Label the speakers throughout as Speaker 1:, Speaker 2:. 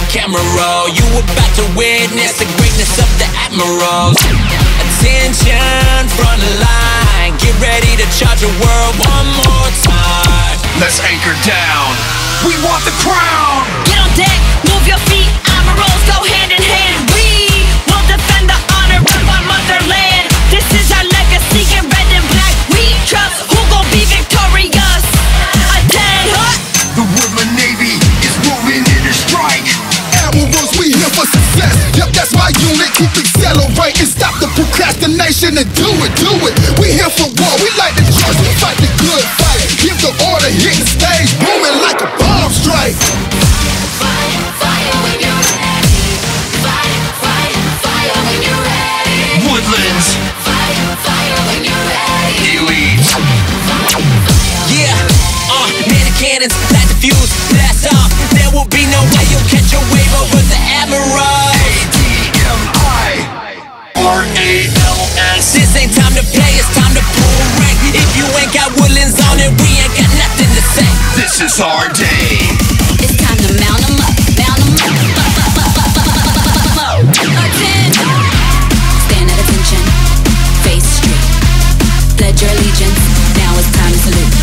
Speaker 1: admiral. You about to witness the greatness of the admirals. Attention, front line. Get ready to charge the world one more time.
Speaker 2: Let's anchor down. We want the crown.
Speaker 3: Procrastination to do it, do it. We here for war. We like the charge. We fight the good fight. Give the order, hit the stage, booming like a bomb strike. Fire,
Speaker 4: fire when you're ready. Fire, fire, fire when you're ready.
Speaker 2: Woodlands. Fire, fire when you're ready. Elite.
Speaker 1: Yeah, uh, man cannons, light the fuse, blast off. There will be no way you'll catch a wave over the admiral.
Speaker 2: A-D-M-I-R-A-L-S.
Speaker 1: This ain't time to play, it's time to pull rank. If you ain't got woodlands on it, we ain't got nothing to say.
Speaker 2: This is our day.
Speaker 4: It's time to mount 'em up, mount 'em up. Attend. Stand at attention, face straight. Pledge your allegiance, now it's time to salute.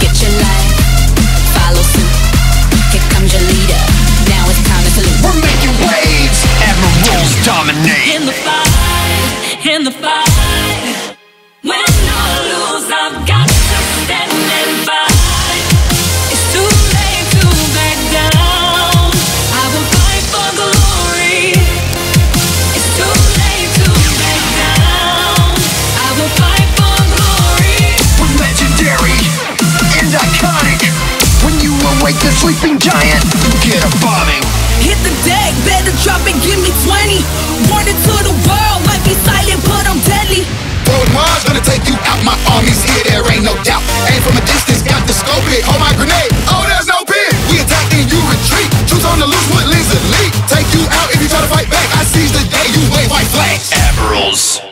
Speaker 4: Get your life, follow suit. Here comes your leader, now it's time to salute.
Speaker 2: We're making waves. Admirals dominate.
Speaker 4: In the fight, in the fight. Win or lose, I've got to stand and fight. It's too late to back down. I will fight for glory. It's too late to back down. I Mars gonna
Speaker 2: take you out. My army's here, there ain't no doubt. Aim from a distance,
Speaker 4: got the scope it. Hold my grenade. Oh, there's no pin. We attack and you retreat. Troops on the
Speaker 3: loose, what leads leak? Take you out if you try to fight back. I seize the day you wave white flags. Admirals.